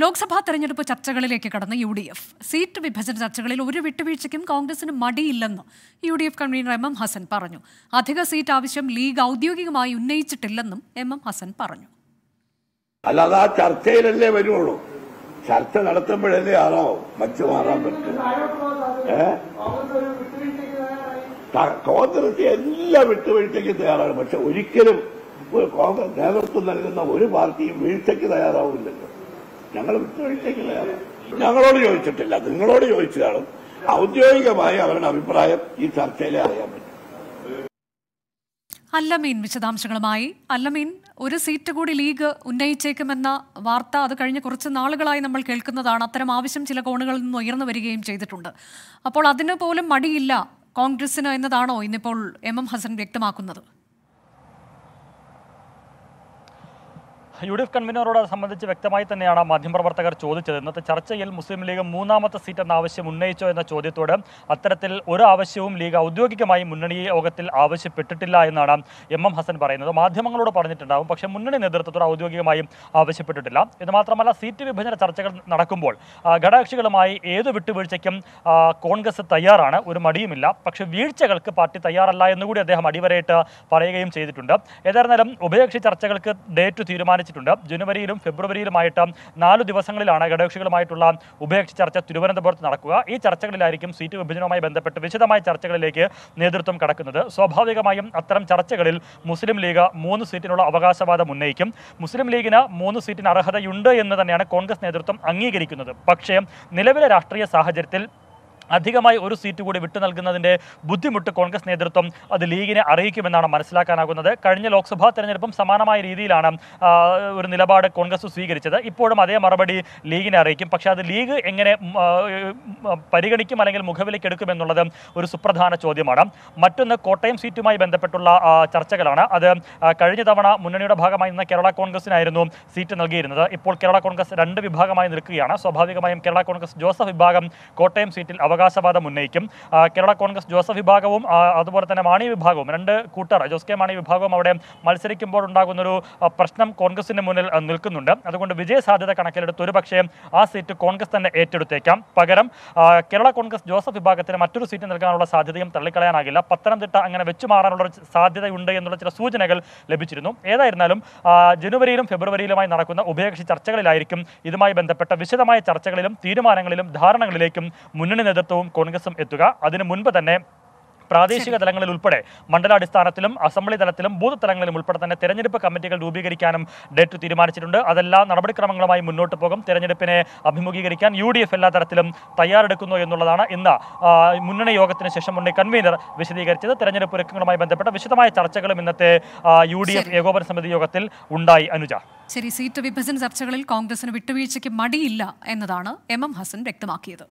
ലോക്സഭാ തെരഞ്ഞെടുപ്പ് ചർച്ചകളിലേക്ക് കടന്ന് U D F. Seat വിഭജന ചർച്ചകളിൽ ഒരു വിട്ടുവീഴ്ചയ്ക്കും കോൺഗ്രസിന് മടിയില്ലെന്ന് U D F convener M M Hassan പറഞ്ഞു. അധിക സീറ്റ് ആവശ്യം ലീഗ് ഔദ്യോഗികമായി ഉന്നയിച്ചിട്ടില്ലെന്നും എം എം ഹസൻ പറഞ്ഞു. അല്ലാതെ ആ ചർച്ചയിലല്ലേ വരുള്ളൂ ചർച്ച നടത്തുമ്പോഴല്ലേ ആണോ മച്ചു മാറാൻ പറ്റും? കോൺഗ്രസ് എല്ലാ വിട്ടുവീഴ്ചയ്ക്കും തയ്യാറാണ്. പക്ഷെ ഒരിക്കലും കോൺഗ്രസ് നേതൃത്വം നൽകുന്ന ഒരു പാർട്ടിയും വീഴ്ചയ്ക്ക് തയ്യാറാവില്ലല്ലോ ഞങ്ങൾ വിട്ടുവീഴ്ചയ്ക്ക് ഞങ്ങളോട് ചോദിച്ചിട്ടില്ല നിങ്ങളോട് ചോദിച്ചതാണ്. ഔദ്യോഗികമായി അവരുടെ അഭിപ്രായം ഈ ചർച്ചയിലെ അറിയാൻ പറ്റും. അല്ലമീൻ വിശദാംശങ്ങളുമായി. അല്ലമീൻ ഒരു സീറ്റ് കൂടി ലീഗ് ഉന്നയിച്ചേക്കുമെന്ന വാർത്ത അത് കഴിഞ്ഞ കുറച്ച് നാളുകളായി നമ്മൾ കേൾക്കുന്നതാണ്. അത്തരം ആവശ്യം ചില കോണുകളിൽ നിന്ന് ഉയർന്നു വരികയും ചെയ്തിട്ടുണ്ട്. അപ്പോൾ അതിന് പോലും മടിയില്ല കോൺഗ്രസിന് എന്നതാണോ ഇന്നിപ്പോൾ എം എം ഹസൻ വ്യക്തമാക്കുന്നത്? യു ഡി എഫ് കൺവീനറോട് സംബന്ധിച്ച് വ്യക്തമായി തന്നെയാണ് മാധ്യമപ്രവർത്തകർ ചോദിച്ചത്. ഇന്നത്തെ ചർച്ചയിൽ മുസ്ലിം ലീഗ് മൂന്നാമത്തെ സീറ്റ് എന്ന ആവശ്യം ഉന്നയിച്ചോ എന്ന ചോദ്യത്തോട് അത്തരത്തിൽ ഒരു ആവശ്യവും ലീഗ് ഔദ്യോഗികമായി മുന്നണി യോഗത്തിൽ ആവശ്യപ്പെട്ടിട്ടില്ല എന്നാണ് എം എം ഹസൻ പറയുന്നത്. മാധ്യമങ്ങളോട് പറഞ്ഞിട്ടുണ്ടാകും പക്ഷേ മുന്നണി നേതൃത്വത്തോട് ഔദ്യോഗികമായും ആവശ്യപ്പെട്ടിട്ടില്ല. എന്ന് മാത്രമല്ല സീറ്റ് വിഭജന ചർച്ചകൾ നടക്കുമ്പോൾ ഘടകകക്ഷികളുമായി ഏത് വിട്ടുവീഴ്ചയ്ക്കും കോൺഗ്രസ് തയ്യാറാണ് ഒരു മടിയുമില്ല. പക്ഷേ വീഴ്ചകൾക്ക് പാർട്ടി തയ്യാറല്ല എന്നുകൂടി അദ്ദേഹം അടിവരയിട്ട് പറയുകയും ചെയ്തിട്ടുണ്ട്. ഏതായിരുന്നാലും ഉഭയകക്ഷി ചർച്ചകൾക്ക് ഡേറ്റ് തീരുമാനിച്ചിട്ടുണ്ട് ജനുവരിയിലും ഫെബ്രുവരിയിലുമായിട്ട് നാല് ദിവസങ്ങളിലാണ് ഘടകകക്ഷികളുമായിട്ടുള്ള ഉഭയകക്ഷി ചർച്ച തിരുവനന്തപുരത്ത് നടക്കുക. ഈ ചർച്ചകളിലായിരിക്കും സീറ്റ് വിഭജനവുമായി ബന്ധപ്പെട്ട് വിശദമായ ചർച്ചകളിലേക്ക് നേതൃത്വം കടക്കുന്നത്. സ്വാഭാവികമായും അത്തരം ചർച്ചകളിൽ മുസ്ലിം ലീഗ് മൂന്ന് സീറ്റിനുള്ള അവകാശവാദം ഉന്നയിക്കും. മുസ്ലിം ലീഗിന് മൂന്ന് സീറ്റിന് അർഹതയുണ്ട് എന്ന് തന്നെയാണ് കോൺഗ്രസ് നേതൃത്വം അംഗീകരിക്കുന്നത്. പക്ഷേ നിലവിലെ രാഷ്ട്രീയ സാഹചര്യത്തിൽ അധികമായി ഒരു സീറ്റ് കൂടി വിട്ടു നൽകുന്നതിന്റെ ബുദ്ധിമുട്ട് കോൺഗ്രസ് നേതൃത്വം അത് ലീഗിനെ അറിയിക്കുമെന്നാണ് മനസ്സിലാക്കാനാകുന്നത്. കഴിഞ്ഞ ലോക്സഭാ തെരഞ്ഞെടുപ്പും സമാനമായ രീതിയിലാണ് ഒരു നിലപാട് കോൺഗ്രസ് സ്വീകരിച്ചത്. ഇപ്പോഴും അതേ മറുപടി ലീഗിനെ അറിയിക്കും. പക്ഷേ അത് ലീഗ് എങ്ങനെ പരിഗണിക്കും അല്ലെങ്കിൽ മുഖവിലേക്ക് എടുക്കും ഒരു സുപ്രധാന ചോദ്യമാണ്. മറ്റൊന്ന് കോട്ടയം സീറ്റുമായി ബന്ധപ്പെട്ടുള്ള ചർച്ചകളാണ്. അത് കഴിഞ്ഞ തവണ മുന്നണിയുടെ ഭാഗമായി നിന്ന കേരള കോൺഗ്രസിനായിരുന്നു സീറ്റ് നൽകിയിരുന്നത്. ഇപ്പോൾ കേരള കോൺഗ്രസ് രണ്ട് വിഭാഗമായി നിൽക്കുകയാണ്. സ്വാഭാവികമായും കേരള കോൺഗ്രസ് ജോസഫ് വിഭാഗം കോട്ടയം സീറ്റിൽ അവകാശവാദം ഉന്നയിക്കും. കേരള കോൺഗ്രസ് ജോസഫ് വിഭാഗവും അതുപോലെ തന്നെ മാണി വിഭാഗവും രണ്ട് കൂട്ടർ ജോസ് കെ മാണി വിഭാഗവും അവിടെ മത്സരിക്കുമ്പോൾ ഉണ്ടാകുന്നൊരു പ്രശ്നം കോൺഗ്രസിന് മുന്നിൽ നിൽക്കുന്നുണ്ട്. അതുകൊണ്ട് വിജയ സാധ്യത കണക്കിലെടുത്ത് ഒരുപക്ഷെ ആ സീറ്റ് കോൺഗ്രസ് തന്നെ ഏറ്റെടുത്തേക്കാം. പകരം കേരള കോൺഗ്രസ് ജോസഫ് വിഭാഗത്തിന് മറ്റൊരു സീറ്റ് നൽകാനുള്ള സാധ്യതയും തള്ളിക്കളയാനാകില്ല. പത്തനംതിട്ട അങ്ങനെ വെച്ചു മാറാനുള്ള സാധ്യതയുണ്ട് എന്നുള്ള ചില സൂചനകൾ ലഭിച്ചിരുന്നു. ഏതായിരുന്നാലും ജനുവരിയിലും ഫെബ്രുവരിയിലുമായി നടക്കുന്ന ഉഭയകക്ഷി ചർച്ചകളിലായിരിക്കും ഇതുമായി ബന്ധപ്പെട്ട വിശദമായ ചർച്ചകളിലും തീരുമാനങ്ങളിലും ധാരണകളിലേക്കും മുന്നണി നേതൃത്വവും കോൺഗ്രസും എത്തുക. അതിനു മുൻപ് തന്നെ പ്രാദേശിക തലങ്ങളിൽ ഉൾപ്പെടെ മണ്ഡലാടിസ്ഥാനത്തിലും അസംബ്ലി തലത്തിലും ബൂത്ത് തലങ്ങളിലും ഉൾപ്പെടെ തന്നെ തെരഞ്ഞെടുപ്പ് കമ്മിറ്റികൾ രൂപീകരിക്കാനും ഡേറ്റ് തീരുമാനിച്ചിട്ടുണ്ട്. അതെല്ലാം നടപടിക്രമങ്ങളുമായി മുന്നോട്ട് പോകും. തെരഞ്ഞെടുപ്പിനെ അഭിമുഖീകരിക്കാൻ യു ഡി എഫ് എല്ലാ തരത്തിലും തയ്യാറെടുക്കുന്നു എന്നുള്ളതാണ് ഇന്ന് മുന്നണി യോഗത്തിന് ശേഷം മുന്നേ കൺവീനർ വിശദീകരിച്ചത്. തെരഞ്ഞെടുപ്പ് ഒരുക്കങ്ങളുമായി ബന്ധപ്പെട്ട വിശദമായ ചർച്ചകളും ഇന്നത്തെ യു ഡി എഫ് ഏകോപന സമിതി യോഗത്തിൽ ഉണ്ടായി. അനുജ. ശരി സീറ്റ് വിഭജന ചർച്ചകളിൽ കോൺഗ്രസിന് വിട്ടുവീഴ്ചയ്ക്ക് മടിയില്ല എന്നതാണ് എം എം ഹസൻ വ്യക്തമാക്കിയത്.